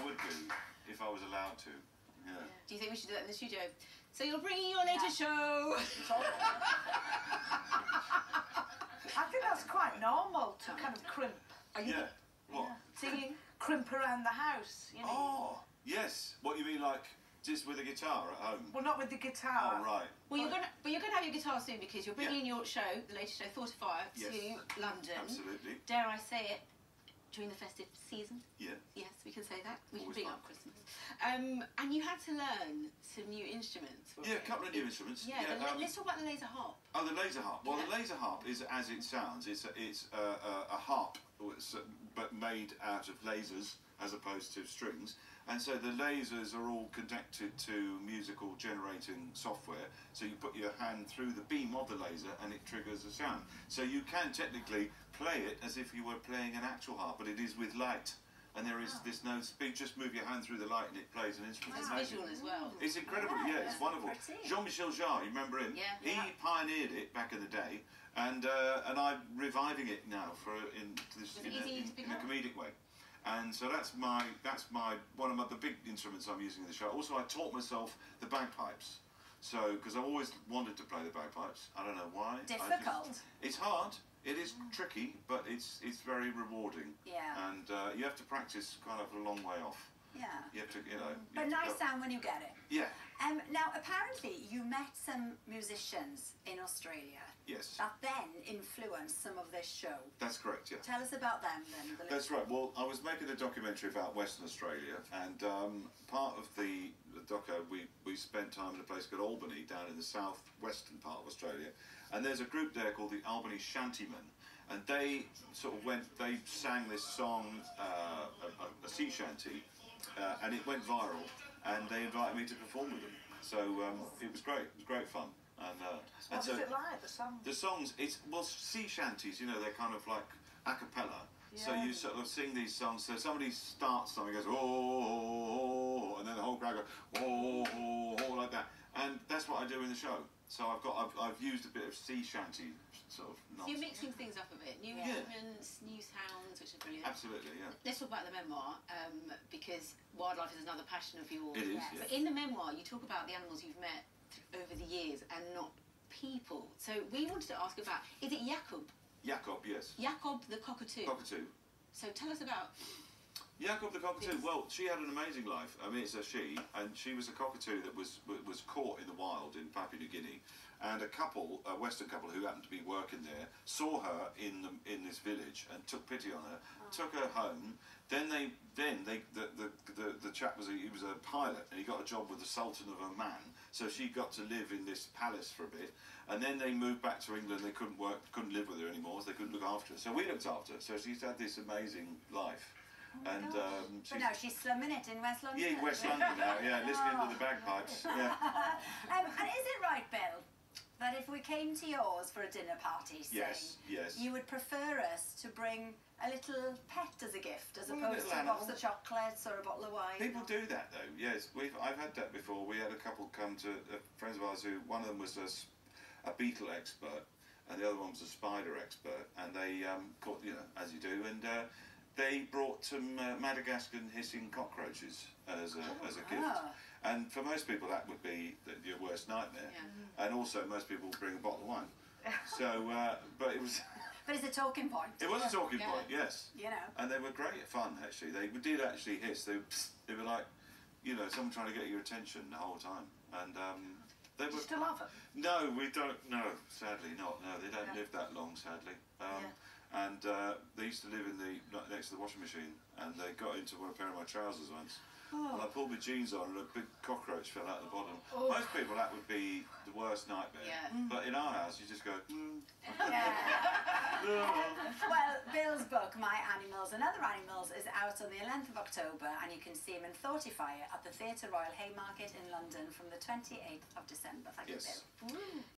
I would do if I was allowed to. Yeah. Do you think we should do that in the studio? So you're bringing your latest show. I think that's quite normal to kind of crimp. Are you Yeah. What? singing? Crimp around the house, you know. Oh, yes. What you mean, like just with a guitar at home? Well, not with the guitar. Oh, right. Well, you're gonna, but you're gonna have your guitar soon because you're bringing your show, the latest show, Thoughtifire, Yes. to London. Absolutely. Dare I say it? During the festive season. Yeah. Yes, we can say that. We can Always bring up Christmas. Um, and you had to learn some new instruments. Yeah, a couple of new instruments. Yeah, Yeah, um, let's talk about the laser harp. Oh, the laser harp. Well, the laser harp is, as it sounds, it's a, it's a, a, a harp, Uh, but made out of lasers as opposed to strings. And so the lasers are all connected to musical generating software. So you put your hand through the beam of the laser and it triggers a sound. So you can technically play it as if you were playing an actual harp, but it is with light. And there is this no speed. Just move your hand through the light and it plays an instrument. It's Amazing. visual as well. It's incredible, Yeah, yeah, it's wonderful. Jean-Michel Jarre, you remember him? Yeah. He Yeah. pioneered it back in the day, and uh, and I'm reviving it now for in this in a, in, in a comedic way. And so that's my that's my one of my, the big instruments I'm using in the show. Also, I taught myself the bagpipes. So because I've always wanted to play the bagpipes, I don't know why. I just- Difficult. it's hard. It is tricky, but it's it's very rewarding. Yeah. And uh, you have to practice kind of a long way off. Yeah. You have to, you know. you But nice sound when you get it. Yeah. Um, now, apparently, you met some musicians in Australia Yes. that then influenced some of this show. That's correct. Yeah. Tell us about them then. the That's right. Well, I was making a documentary about Western Australia, and um, part of the, the doco, we, we spent time in a place called Albany, down in the southwestern part of Australia, and there's a group there called the Albany Shantymen, and they sort of went, they sang this song, uh, a, a- sea shanty, uh, and it went viral, and they invited me to perform with them. So um, it was great. It was great fun. And, uh, and so was it like, the song? the songs, it's well, sea shanties. You know, they're kind of like a cappella. Yeah. So you sort of sing these songs. So somebody starts something, goes oh, oh, oh," and then the whole crowd goes oh, oh, what I do in the show. So I've got, I've, I've used a bit of sea shanty sort of So you're mixing things up a bit. New Yeah. instruments, new sounds, which are brilliant. Absolutely, yeah. Let's talk about the memoir um, because wildlife is another passion of yours. It is, Yes. But in the memoir, you talk about the animals you've met over the years and not people. So we wanted to ask about is it Jakob? Jakob, yes. Jakob the cockatoo. Cockatoo. So tell us about. Jakob the cockatoo. Yes. Well, she had an amazing life. I mean, it's a she, and she was a cockatoo that was was caught in the wild in Papua New Guinea, and a couple, a Western couple who happened to be working there, saw her in the, in this village and took pity on her, oh. took her home. Then they, then they, the the, the, the chap was a, he was a pilot, and he got a job with the Sultan of Oman. So she got to live in this palace for a bit, and then they moved back to England. They couldn't work, couldn't live with her anymore. So they couldn't look after her. So we looked after her. So she's had this amazing life. And um, But now she's slumming it in West London. yeah, West London now, yeah, listening to the bagpipes. Yeah. um, and is it right, Bill, that if we came to yours for a dinner party, say, Yes, yes. you would prefer us to bring a little pet as a gift as Well, opposed to a box of chocolates or a bottle of wine? People do that though. Yes, we've I've had that before. We had a couple come to uh, friends of ours who one of them was a beetle expert, and the other one was a spider expert, and they um, caught you know as you do, and uh, they brought some uh, Madagascar hissing cockroaches as a as a gift. Ah. And for most people, that would be the, your worst nightmare. Yeah. And also, most people bring a bottle of wine. So, uh, but it was But it's a talking point. it was a talking Yeah. point, yes. You know. And they were great fun, actually. They did actually hiss. They, they were like, you know, someone trying to get your attention the whole time. And um, they were. still have them? No, we don't. No, sadly not. No, they don't Yeah. live that long, sadly. Um, And uh, they used to live in the not next to the washing machine, and they got into a pair of my trousers once. And I pulled my jeans on, and a big cockroach fell out the bottom. Oh. Most people, that would be the worst nightmare. Yeah. But in our house, you just go. Mm, Yeah. oh. well, Bill's book, My Animals and Other Animals, is out on the 11th of October, and you can see him in Thoughtifire at the Theatre Royal Haymarket in London from the 28th of December. Thank Yes. you, Bill.